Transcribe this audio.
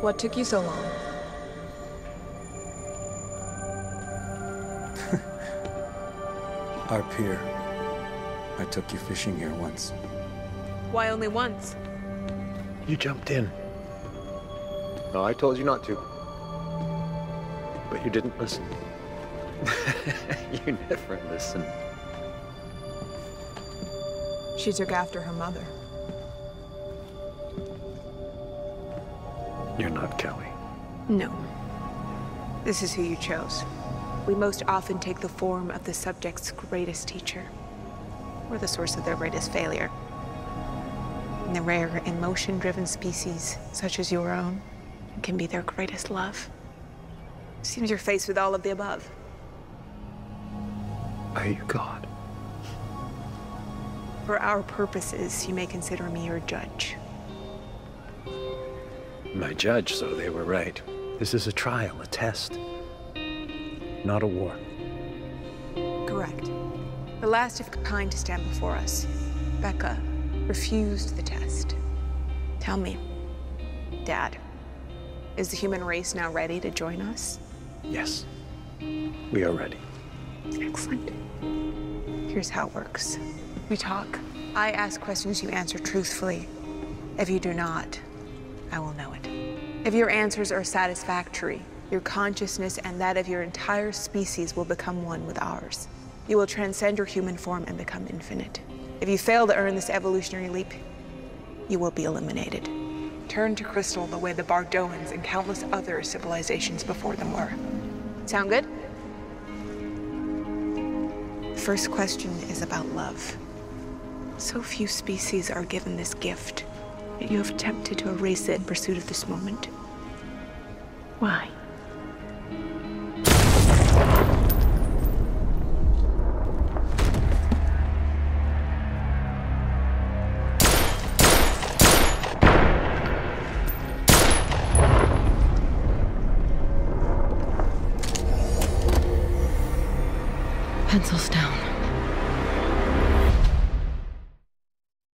What took you so long? Our pier. I took you fishing here once. Why only once? You jumped in. No, I told you not to. But you didn't listen. you never listen. She took after her mother. You're not Callie. No. This is who you chose. We most often take the form of the subject's greatest teacher, or the source of their greatest failure. In the rare emotion-driven species, such as your own, can be their greatest love. Seems you're faced with all of the above. Are you God? For our purposes, you may consider me your judge. My judge, so they were right. This is a trial, a test. Not a war. Correct. The last of kind to stand before us, Becca, refused the test. Tell me, Dad, is the human race now ready to join us? Yes. We are ready. Excellent. Here's how it works. We talk. I ask questions you answer truthfully. If you do not, I will know it. If your answers are satisfactory, your consciousness and that of your entire species will become one with ours. You will transcend your human form and become infinite. If you fail to earn this evolutionary leap, you will be eliminated. Turn to Crystal the way the Bardoans and countless other civilizations before them were. Sound good? The first question is about love. So few species are given this gift, yet you have attempted to erase it in pursuit of this moment. Why? Pencils.